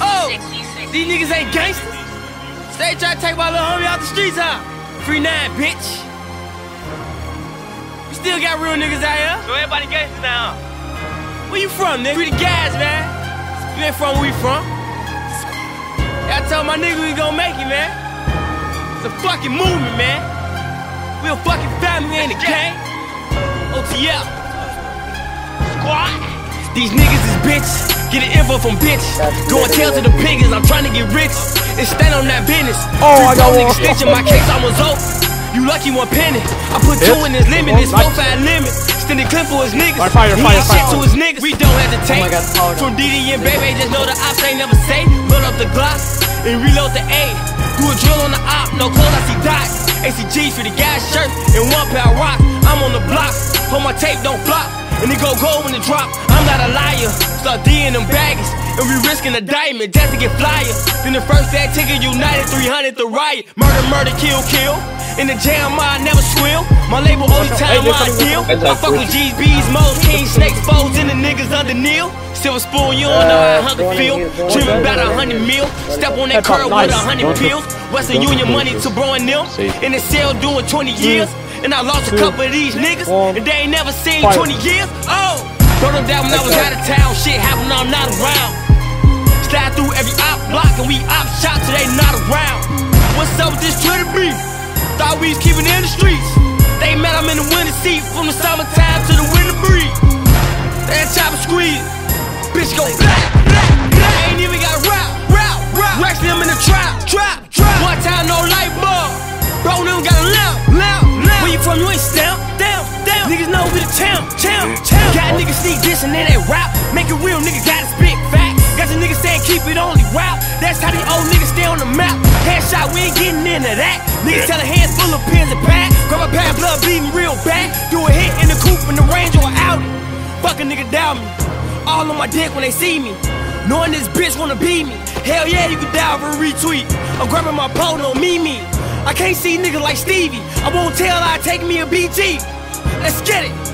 Oh, these niggas ain't gangsters. Stay try to take my little homie out the streets, huh? Free nine, bitch. We still got real niggas out here. So everybody gangsters now. Where you from, nigga? We the guys, man. You ain't from where we from. I told my nigga we gon' make it, man. It's a fucking movement, man. We a fucking family, ain't a gang. OTL. Squad. These niggas is bitches. Getting info from bitches. Going tail to the piggers, I'm trying to get rich. And stand on that business. Oh, I got Three-fold one. extension, my case almost over. You lucky one penny. I put two in this limit, this four five limit. Extended clip for his niggas. Fire, fire, fire, shit fire. to his niggas. We don't have Oh my God, power down. From DD and baby, just know the ops ain't never safe. Load up the Glock and reload the A. Do a drill on the op, no clothes, I see dots. ACG for the gas shirt and one pair of rock. I'm on the block, hold my tape, don't flop. And it go gold when it drop. I'm not a liar. Start D in them baggies. And we risking a diamond just to get flyer. Then the first day ticket united 300 the riot. Murder, murder, kill, kill. In the jam, I never squeal. My label only time Hey, I deal. I fuck with G's, B's, Mo's, Kings, Snakes, Foes, and the niggas under Neil. Silver spoon, you don't know how hunger feel. Dreaming about a hundred mil. Step on that curb with a hundred pills. Western Union money to bro and them. In the cell doing 20 years. And I lost a couple of these niggas. And they ain't never seen 20 years. Oh! Brought them down when I was out of town. Shit happened, I'm not around. Slide through every op block and we op shot till they not around. What's up with this Twitter beef? Thought we was keeping in the streets. They met I'm in the winter seat from the summertime to the winter breeze. That chopper squeeze. Bitch go black, black, black. Ain't even got route, route, route. Rex them in the trap. Got niggas sneak this and then they rap. Make it real, nigga gotta spit facts. Got the niggas saying keep it only rap. That's how the old niggas stay on the map. Headshot, we ain't getting into that. Niggas tell a hands full of pins and pack. Grab a pad, blood bleeding real bad. Do a hit in the coupe in the range or Audi. Fuck a nigga down me. All on my dick when they see me. Knowing this bitch wanna be me. Hell yeah, you can die for a retweet. I'm grabbing my pole, me me. I can't see niggas like Stevie. I won't tell I take me a BT. Let's get it.